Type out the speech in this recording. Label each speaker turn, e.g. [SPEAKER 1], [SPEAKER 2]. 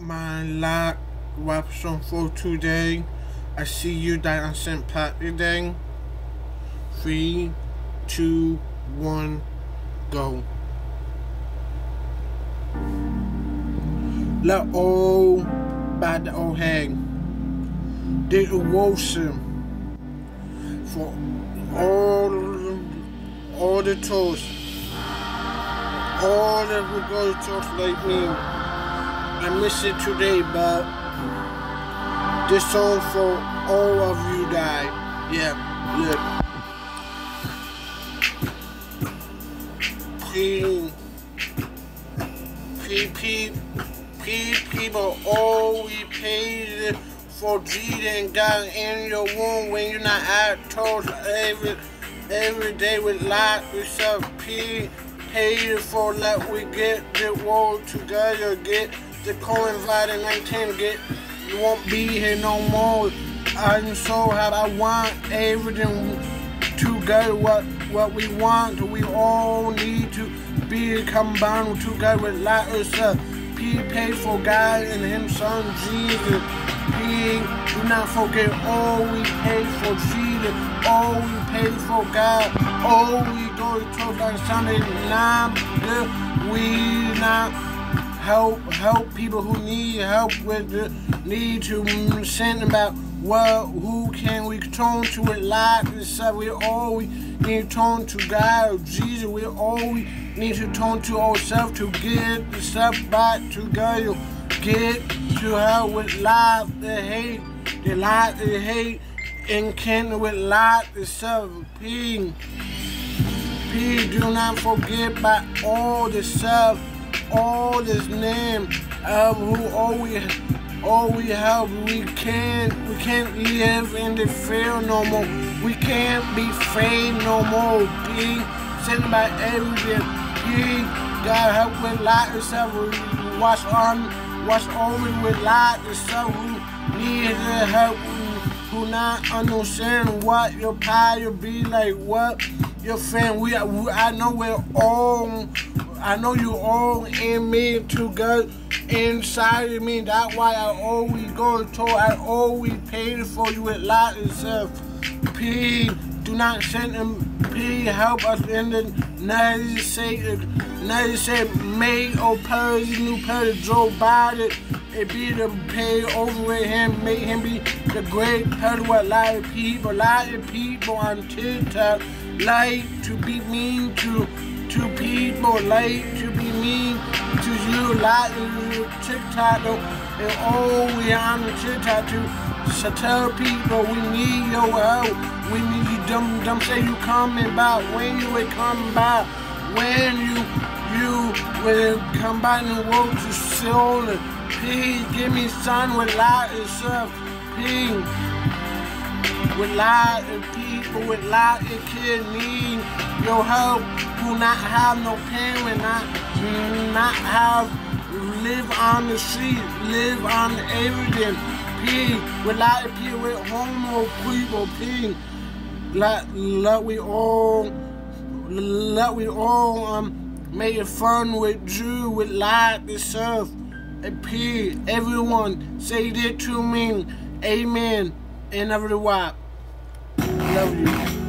[SPEAKER 1] my last episode for today. I see you that on St. Patrick's Day. Three, two, one, go. Let all bad old hang. Did Wilson for all all the toast. All the who go to like me. I miss it today, but this song for all of you guys. Yeah, yeah. P, P, P, P, people always pay for Jesus God in your womb when you're not at told every every day with light yourself. P, paid for let we get the world together, get the COVID 19, get you won't be here no more. I'm so happy. I want everything to go what what we want. We all need to be combined together with like yourself. Pay for God and Him Son Jesus. P do not forget all we pay for Jesus. All we pay for God. All we go to God Sunday now. We not help help people who need help with the need to send about well who can we turn to it life stuff. We always need to turn to God or Jesus. We always need to turn to ourselves to get the stuff back together get to help with life the hate the life the hate and can with life the stuff. P P do not forget about all the stuff all this name of who all we all we have we can't we can't live in the fear no more. We can't be afraid no more. Be sent by everything be God help with light yourself watch on watch over with light yourself who need the help. Who not understand what your power be like what your friend we, we I know we're all I know you all in me to go inside of me. That's why I always go to I always pay for you with lot itself. P do not send them P help us in the United States United States made or Paris new Paris Joe Biden it be the pay over with him, make him be the great peddler with a lot of people, a lot of people on TikTok like to be mean to to people, like to be mean to you, like TikTok, and all we on the TikTok to, to tell people we need your help. We need them, them say you coming back, when you will come back, when you, you will come back and work to soul. Please give me son with light and stuff. Please. With light and people, with light and kid need your help who not have no parent, not not have live on the street, live on everything. P with lot of people with homo people, P let let we all let we all um make it fun with Drew with light the surf. P everyone say it to me. Amen. And every wop. Love you.